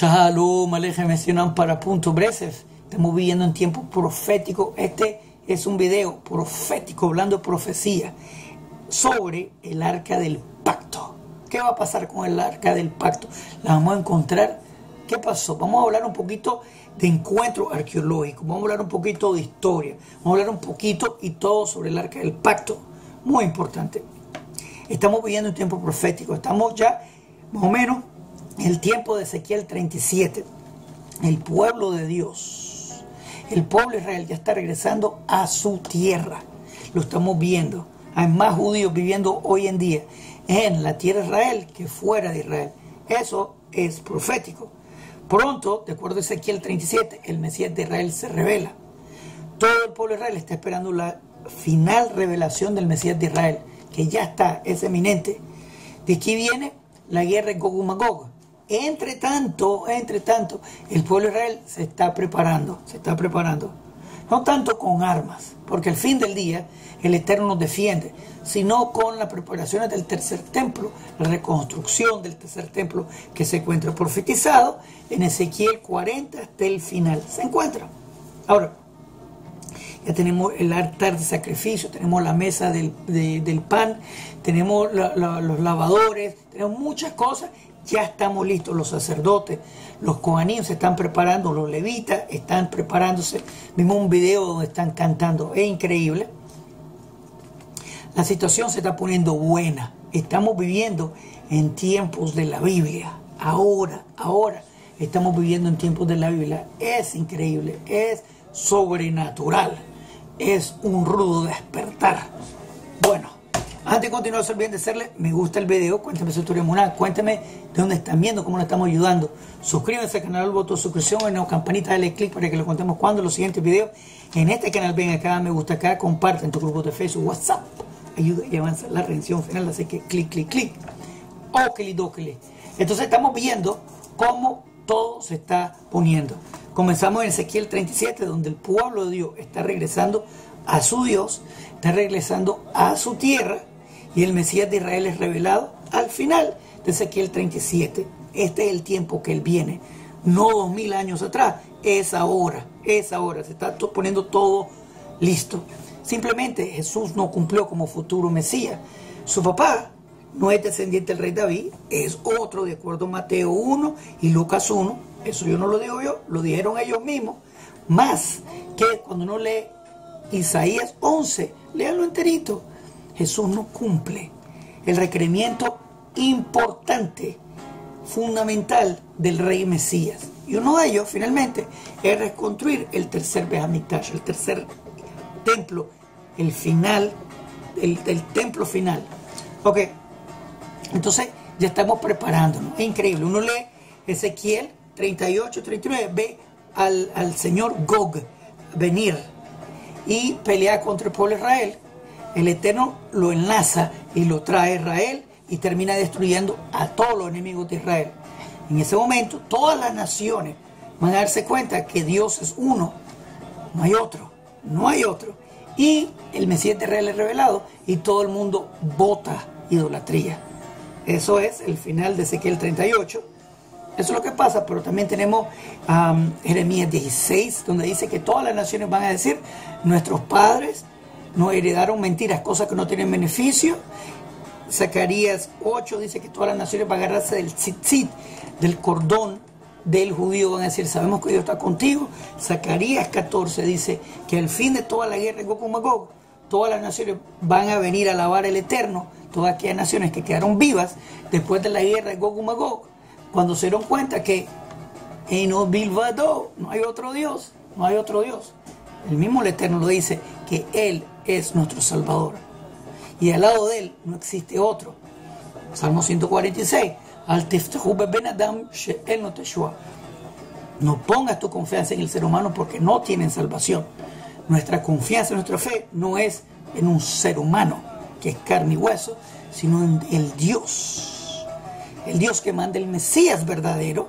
Shalom, Alejem, para Punto Breces. Estamos viviendo en tiempo profético. Este es un video profético, hablando de profecía, sobre el arca del pacto. ¿Qué va a pasar con el arca del pacto? La vamos a encontrar. ¿Qué pasó? Vamos a hablar un poquito de encuentro arqueológico, vamos a hablar un poquito de historia, vamos a hablar un poquito y todo sobre el arca del pacto. Muy importante. Estamos viviendo un tiempo profético, estamos ya más o menos en el tiempo de Ezequiel 37. El pueblo de Dios, el pueblo de Israel ya está regresando a su tierra. Lo estamos viendo. Hay más judíos viviendo hoy en día en la tierra de Israel que fuera de Israel. Eso es profético. Pronto, de acuerdo a Ezequiel 37, el Mesías de Israel se revela. Todo el pueblo de Israel está esperando la final revelación del Mesías de Israel, que ya está, es eminente. De aquí viene la guerra en Gog Magog. Entre tanto, entre tanto, el pueblo de Israel se está preparando, se está preparando. No tanto con armas, porque al fin del día el Eterno nos defiende, sino con las preparaciones del tercer templo, la reconstrucción del tercer templo que se encuentra profetizado en Ezequiel 40 hasta el final. Se encuentra. Ahora, ya tenemos el altar de sacrificio, tenemos la mesa del, pan, tenemos los lavadores, tenemos muchas cosas. Ya estamos listos, los sacerdotes, los coaníos se están preparando, los levitas están preparándose. Vimos un video donde están cantando, es increíble. La situación se está poniendo buena. Estamos viviendo en tiempos de la Biblia. Ahora, ahora estamos viviendo en tiempos de la Biblia. Es increíble, es sobrenatural. Es un rudo despertar. Bueno, antes de continuar, no olviden de hacerle me gusta el video, cuéntame su historia moral, cuéntame de dónde están viendo, cómo nos estamos ayudando. Suscríbanse al canal, voto suscripción, en la campanita, dale clic para que le contemos cuando los siguientes videos en este canal ven acá, me gusta acá, comparten tu grupo de Facebook, WhatsApp ayuda y avanza la redención final. Así que clic, clic, clic. Okeli, dokeli. Entonces estamos viendo cómo todo se está poniendo. Comenzamos en Ezequiel 37, donde el pueblo de Dios está regresando a su Dios, está regresando a su tierra, y el Mesías de Israel es revelado al final de Ezequiel 37. Este es el tiempo que Él viene, no dos mil años atrás, es ahora, es ahora, se está poniendo todo listo. Simplemente Jesús no cumplió como futuro Mesías. Su papá no es descendiente del rey David, es otro de acuerdo a Mateo 1 y Lucas 1. Eso yo no lo digo yo, lo dijeron ellos mismos. Más que cuando uno lee Isaías 11, léanlo enterito. Jesús no cumple el requerimiento importante, fundamental del rey Mesías. Y uno de ellos, finalmente, es reconstruir el tercer Behamikdash, el tercer templo el final, el, templo final. Ok, entonces ya estamos preparándonos. Es increíble. Uno lee Ezequiel 38, 39, ve al, al señor Gog venir y pelear contra el pueblo de Israel. El Eterno lo enlaza y lo trae Israel y termina destruyendo a todos los enemigos de Israel. En ese momento, todas las naciones van a darse cuenta que Dios es uno, no hay otro, no hay otro y el Mesías de Israel es revelado y todo el mundo vota idolatría. Eso es el final de Ezequiel 38. Eso es lo que pasa, pero también tenemos Jeremías 16, donde dice que todas las naciones van a decir, nuestros padres nos heredaron mentiras, cosas que no tienen beneficio. Zacarías 8 dice que todas las naciones van a agarrarse del tzitzit, del cordón del judío van a decir, sabemos que Dios está contigo. Zacarías 14 dice que al fin de toda la guerra en Gog Magog, todas las naciones van a venir a alabar el Eterno, todas aquellas naciones que quedaron vivas después de la guerra de Gog Magog, cuando se dieron cuenta que en no hay otro Dios, no hay otro Dios. El mismo el Eterno lo dice, que Él es nuestro Salvador. Y al lado de Él no existe otro. Salmo 146. No pongas tu confianza en el ser humano porque no tienen salvación. Nuestra confianza, nuestra fe no es en un ser humano que es carne y hueso, sino en el Dios. El Dios que manda el Mesías verdadero.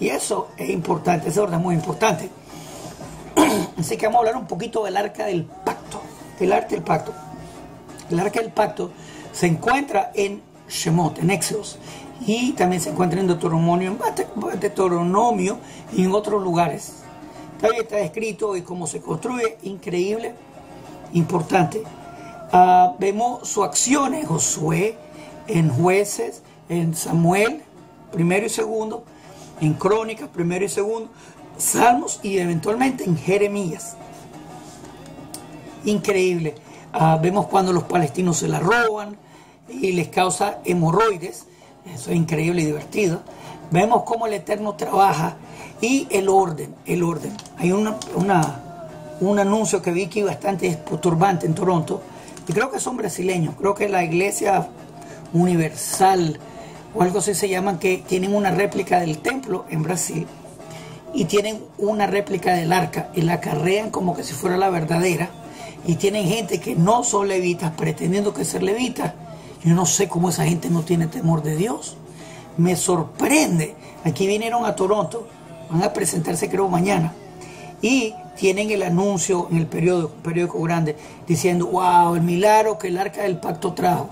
Y eso es importante, esa orden es muy importante. Así que vamos a hablar un poquito del arca del pacto. El arca del pacto. El arca del pacto se encuentra en Shemot, en Éxodos. Y también se encuentra en Deuteronomio, en Deuteronomio y en otros lugares. También está escrito y cómo se construye, increíble, importante. Ah, vemos su acción en Josué, en jueces, en Samuel, primero y segundo, en crónicas, primero y segundo, salmos y eventualmente en Jeremías. Increíble. Ah, vemos cuando los palestinos se la roban y les causa hemorroides. Eso es increíble y divertido. Vemos cómo el Eterno trabaja y el orden, el orden. Hay una, un anuncio que vi que bastante perturbante en Toronto y creo que son brasileños. Creo que la iglesia universal o algo así se llaman que tienen una réplica del templo en Brasil y tienen una réplica del arca y la carrean como que si fuera la verdadera y tienen gente que no son levitas pretendiendo que ser levitas. Yo no sé cómo esa gente no tiene temor de Dios. Me sorprende. Aquí vinieron a Toronto, van a presentarse creo mañana y tienen el anuncio en el periódico, periódico grande diciendo, wow, el milagro que el arca del pacto trajo.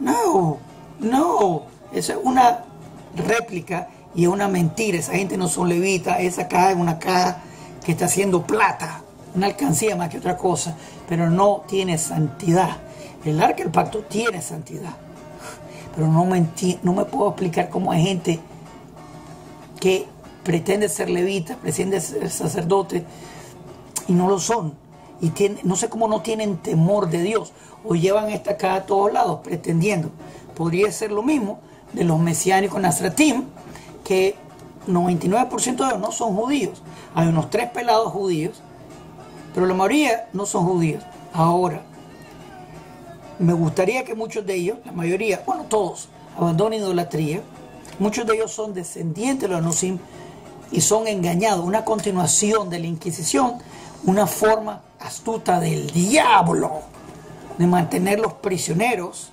No, no, eso es una réplica y es una mentira. Esa gente no son levitas, esa caja es una caja que está haciendo plata una alcancía más que otra cosa, pero no tiene santidad. El arca del pacto tiene santidad, pero no me, no me puedo explicar cómo hay gente que pretende ser levita, pretende ser sacerdote y no lo son. Y tiene, no sé cómo no tienen temor de Dios o llevan esta caja a todos lados pretendiendo. Podría ser lo mismo de los mesiánicos Nazratim, que 99% de ellos no son judíos. Hay unos tres pelados judíos pero la mayoría no son judíos. Ahora, me gustaría que muchos de ellos, la mayoría, bueno, todos, abandonen idolatría. Muchos de ellos son descendientes de los Anusim y son engañados. Una continuación de la Inquisición, una forma astuta del diablo de mantenerlos prisioneros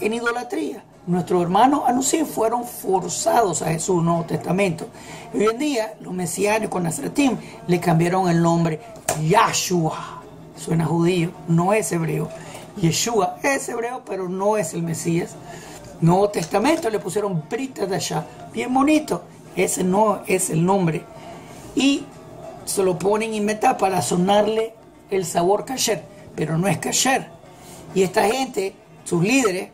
en idolatría. Nuestros hermanos Anusim fueron forzados a Jesús, Nuevo Testamento. Hoy en día, los mesiánicos Nazratim le cambiaron el nombre Yahshua. Suena judío, no es hebreo. Yeshua es hebreo, pero no es el Mesías. Nuevo Testamento le pusieron Brita Dasha, bien bonito. Ese no es el nombre. Y se lo ponen en meta para sonarle el sabor kasher, pero no es kasher. Y esta gente, sus líderes,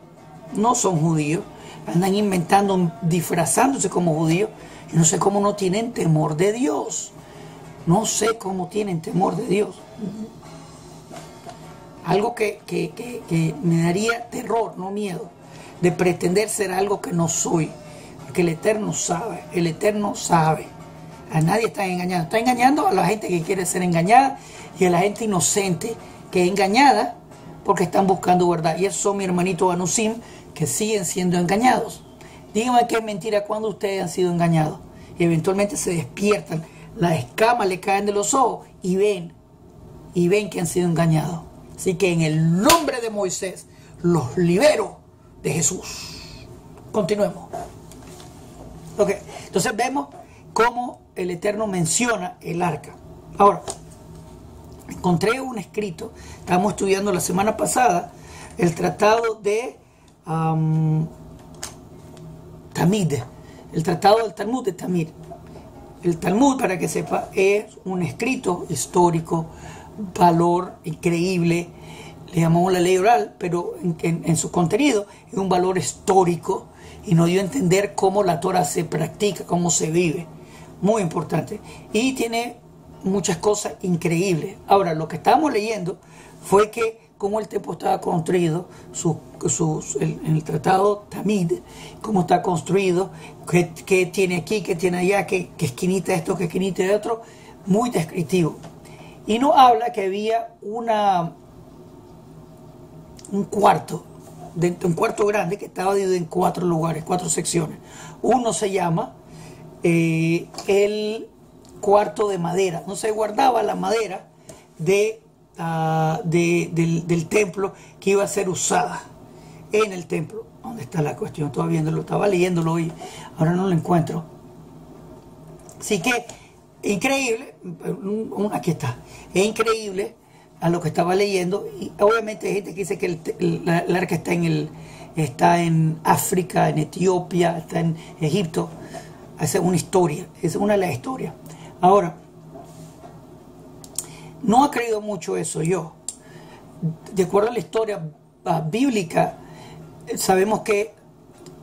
no son judíos, andan inventando, disfrazándose como judíos. y no sé cómo no tienen temor de Dios. No sé cómo tienen temor de Dios. Algo que, que, me daría terror, no miedo, de pretender ser algo que no soy. Porque el Eterno sabe, el Eterno sabe. A nadie está engañando. Está engañando a la gente que quiere ser engañada y a la gente inocente que es engañada porque están buscando verdad. Y son mi hermanito Anusim que siguen siendo engañados. Díganme que es mentira cuando ustedes han sido engañados. Y eventualmente se despiertan, las escamas le caen de los ojos y ven, y ven que han sido engañados. Así que en el nombre de Moisés los libero de Jesús. Continuemos. Ok, entonces vemos cómo el Eterno menciona el arca. Ahora, encontré un escrito, estábamos estudiando la semana pasada, el tratado de Tamid, el tratado del Talmud de Tamid. El Talmud, para que sepa, es un escrito histórico, valor increíble, le llamamos la ley oral, pero en, su contenido es un valor histórico y nos dio a entender cómo la Torah se practica, cómo se vive. Muy importante. Y tiene muchas cosas increíbles. Ahora, lo que estábamos leyendo fue que cómo el templo estaba construido, en el tratado Tamid, cómo está construido, qué, tiene aquí, qué tiene allá, qué, esquinita esto, qué esquinita de otro, muy descriptivo. Y no habla que había una un cuarto, un cuarto grande que estaba dividido en cuatro lugares, cuatro secciones. Uno se llama eh, el cuarto de madera, no se guardaba la madera de del, templo que iba a ser usada en el templo. ¿Dónde está la cuestión? Todavía no lo estaba leyéndolo hoy, ahora no lo encuentro. Así que, increíble, aquí está, es increíble a lo que estaba leyendo. Y obviamente hay gente que dice que el, arca está en, el, está en África, en Etiopía, está en Egipto. Esa es una historia, es una de las historias. Ahora, no ha creído mucho eso yo. De acuerdo a la historia ah, bíblica, sabemos que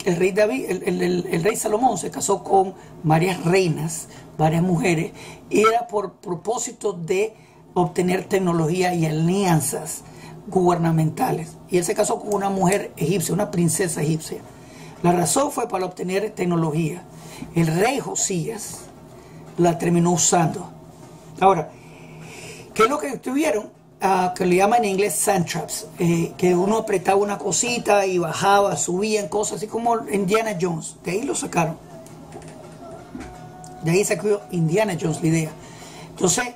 el rey David, el, rey Salomón se casó con varias reinas, varias mujeres, y era por propósito de obtener tecnología y alianzas gubernamentales. Y él se casó con una mujer egipcia, una princesa egipcia. La razón fue para obtener tecnología. El rey Josías la terminó usando. Ahora, ¿qué es lo que tuvieron? Ah, que le llaman en inglés sand traps, eh, que uno apretaba una cosita y bajaba, subían cosas, así como Indiana Jones. De ahí lo sacaron. De ahí sacó Indiana Jones la idea. Entonces,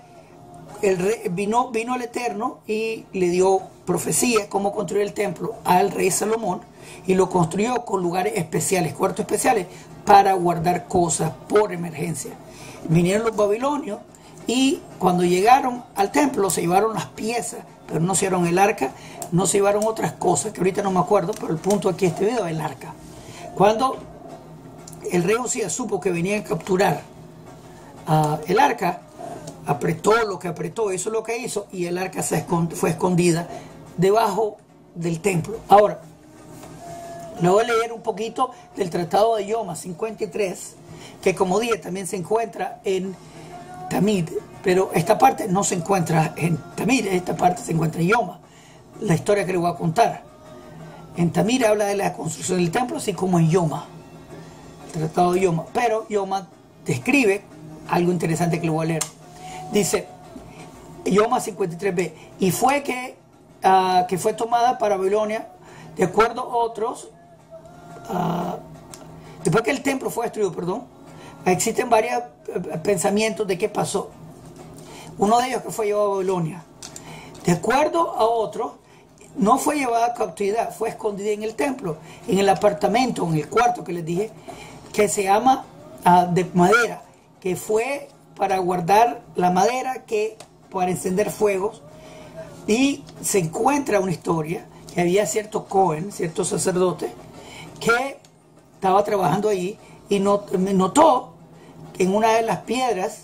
el vino, vino el Eterno y le dio profecía cómo construir el templo al rey Salomón y lo construyó con lugares especiales, cuartos especiales, para guardar cosas por emergencia. Vinieron los babilonios y cuando llegaron al templo se llevaron las piezas, pero no se llevaron el arca, no se llevaron otras cosas, que ahorita no me acuerdo, pero el punto aquí este video es el arca. Cuando el rey Osías supo que venían a capturar uh, el arca, apretó lo que apretó, eso es lo que hizo, y el arca se fue escondida debajo del templo. Ahora, le voy a leer un poquito del Tratado de Yoma 53, que como dije también se encuentra en Tamid, pero esta parte no se encuentra en Tamid, esta parte se encuentra en Yoma, la historia que le voy a contar. En Tamir habla de la construcción del templo, así como en Yoma, el Tratado de Yoma, pero Yoma describe algo interesante que le voy a leer. Dice, Yoma 53b, y fue que, ah, que fue tomada para Babilonia, de acuerdo a otros, uh, después que el templo fue destruido, perdón, existen varios eh, pensamientos de qué pasó. Uno de ellos que fue llevado a Babilonia. De acuerdo a otros, no fue llevada a cautividad, fue escondida en el templo, en el apartamento, en el cuarto que les dije, que se llama uh, de madera, que fue para guardar la madera que para encender fuegos y se encuentra una historia que había cierto Cohen, cierto sacerdote, que estaba trabajando ahí y notó en una de las piedras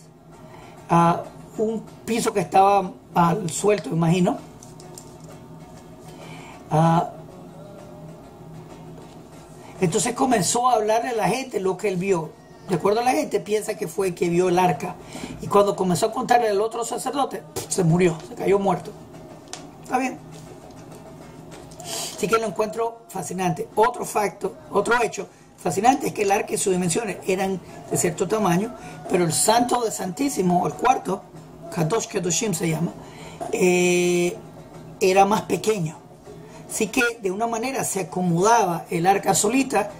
un piso que estaba al suelto, imagino. entonces comenzó a hablarle a la gente lo que él vio. De acuerdo a la gente, piensa que fue que vio el arca. Y cuando comenzó a contarle al otro sacerdote, se murió, se cayó muerto. ¿Está bien? Así que lo encuentro fascinante. Otro facto, otro hecho fascinante es que el arca y sus dimensiones eran de cierto tamaño, pero el santo de Santísimo, el cuarto, Kadosh Kadoshim se llama, eh, era más pequeño. Así que de una manera se acomodaba el arca solita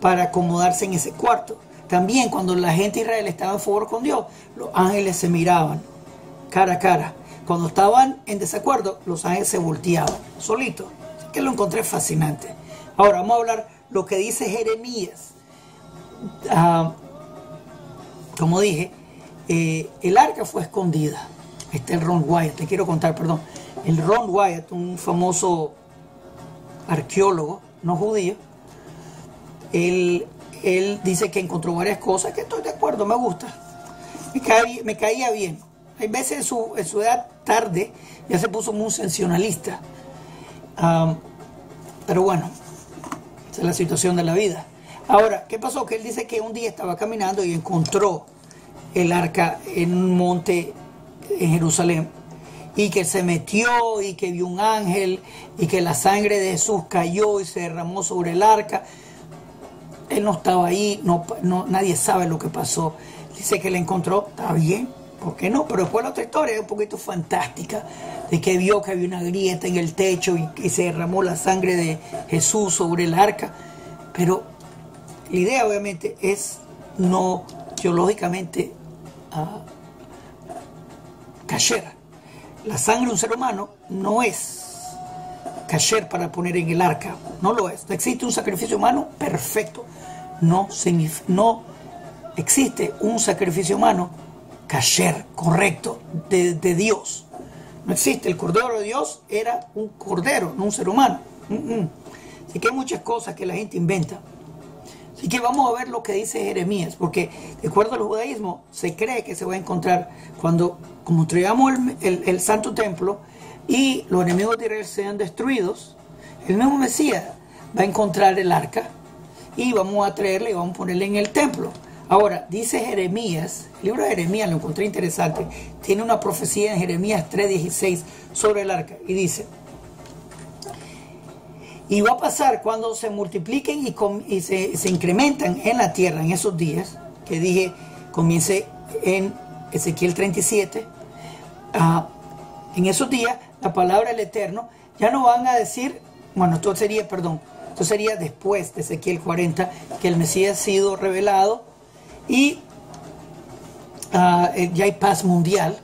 para acomodarse en ese cuarto. También cuando la gente de Israel estaba en favor con Dios, los ángeles se miraban cara a cara. Cuando estaban en desacuerdo, los ángeles se volteaban solitos. Que lo encontré fascinante. Ahora vamos a hablar lo que dice Jeremías. Ah, como dije, eh, el arca fue escondida. Este es el Ron Wyatt, te quiero contar, perdón. El Ron Wyatt, un famoso arqueólogo no judío, él él dice que encontró varias cosas que estoy de acuerdo, me gusta. Me, caía, bien. Hay veces en su, en su, edad tarde ya se puso muy sensacionalista. pero bueno, esa es la situación de la vida. Ahora, ¿qué pasó? Que él dice que un día estaba caminando y encontró el arca en un monte en Jerusalén y que se metió y que vio un ángel y que la sangre de Jesús cayó y se derramó sobre el arca él no estaba ahí, no, nadie sabe lo que pasó. Dice que le encontró, está bien, ¿por qué no? Pero después la otra historia es un poquito fantástica, de que vio que había una grieta en el techo y, que se derramó la sangre de Jesús sobre el arca. Pero la idea obviamente es no teológicamente uh, La sangre de un ser humano no es kasher para poner en el arca, no lo es. existe un sacrificio humano perfecto no, no existe un sacrificio humano kasher, correcto, de, Dios. No existe. El Cordero de Dios era un cordero, no un ser humano. Así que hay muchas cosas que la gente inventa. Así que vamos a ver lo que dice Jeremías, porque de acuerdo al judaísmo se cree que se va a encontrar cuando construyamos el, el santo templo y los enemigos de Israel sean destruidos, el mismo Mesías va a encontrar el arca y vamos a traerle y vamos a ponerle en el templo. Ahora, dice Jeremías, el libro de Jeremías lo encontré interesante, tiene una profecía en Jeremías 3:16 sobre el arca y dice, y va a pasar cuando se multipliquen y, se, incrementan en la tierra en esos días, que dije, comience en Ezequiel 37, ah, en esos días la palabra del Eterno, ya no van a decir, bueno, esto sería, perdón, esto sería después de Ezequiel 40, que el Mesías ha sido revelado y ah, eh, ya hay paz mundial.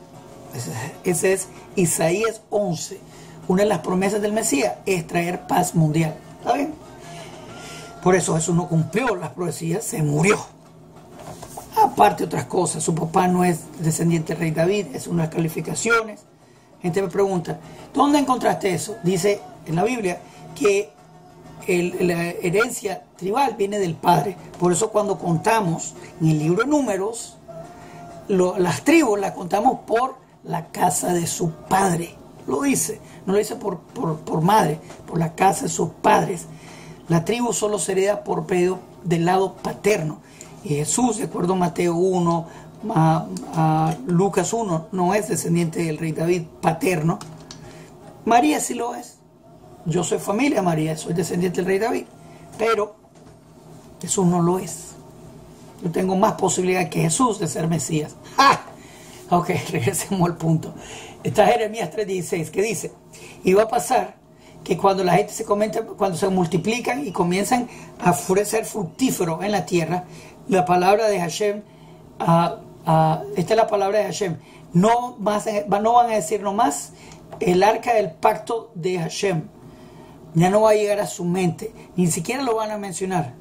Ese es Isaías 11. Una de las promesas del Mesías es traer paz mundial. ¿Está bien? Por eso Jesús no cumplió las profecías, se murió. Aparte otras cosas, su papá no es descendiente del rey David, es unas calificaciones. Gente me pregunta, ¿dónde encontraste eso? Dice en la Biblia que la herencia tribal viene del padre. Por eso cuando contamos en el libro de números, las tribus las contamos por la casa de su padre. Lo dice, no lo dice por, por, madre, por la casa de sus padres. La tribu solo se hereda por pedido del lado paterno. Y Jesús, de acuerdo a Mateo 1, a, Lucas 1, no es descendiente del rey David paterno. María sí lo es. Yo soy familia María, soy descendiente del rey David. Pero Jesús no lo es. Yo tengo más posibilidad que Jesús de ser Mesías. ¡Ah! Ok, regresemos al punto. Está Jeremías 3:16 que dice, y va a pasar que cuando la gente se comenta, cuando se multiplican y comienzan a ser fructíferos en la tierra, la palabra de Hashem uh, Ah, esta es la palabra de Hashem. No, no van a decir nomás el arca del pacto de Hashem. Ya no va a llegar a su mente. Ni siquiera lo van a mencionar.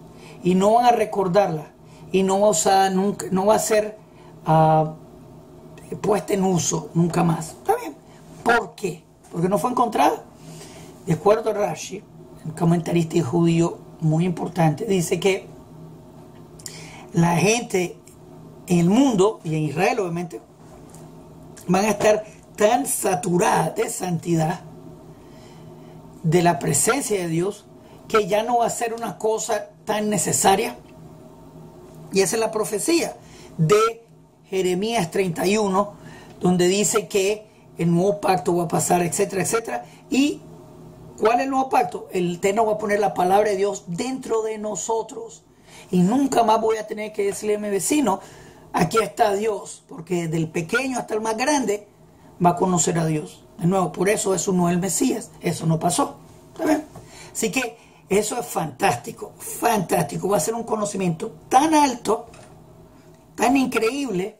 Y no van a recordarla. Y no va a, usar, nunca, no va a ser uh, puesta en uso nunca más. ¿Está bien? ¿Por qué? Porque no fue encontrada. De acuerdo a Rashi, un comentarista judío muy importante, dice que la gente en el mundo y en Israel obviamente van a estar tan saturadas de santidad, de la presencia de Dios, que ya no va a ser una cosa tan necesaria. Y esa es la profecía de Jeremías 31, donde dice que el nuevo pacto va a pasar, etcétera, etcétera. ¿Y cuál es el nuevo pacto? El Eterno va a poner la palabra de Dios dentro de nosotros. Y nunca más voy a tener que decirle a mi vecino, aquí está Dios, porque del pequeño hasta el más grande va a conocer a Dios. De nuevo, por eso eso no es el Mesías, eso no pasó. Así que eso es fantástico, fantástico. Va a ser un conocimiento tan alto, tan increíble,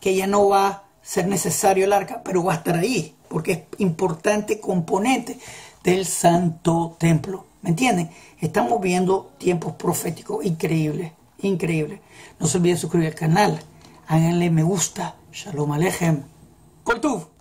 que ya no va a ser necesario el arca, pero va a estar ahí, porque es importante componente del santo templo. ¿Me entienden? Estamos viendo tiempos proféticos increíbles, increíbles. No se olviden suscribir al canal háganle me gusta. Shalom Alejem. Coltuf.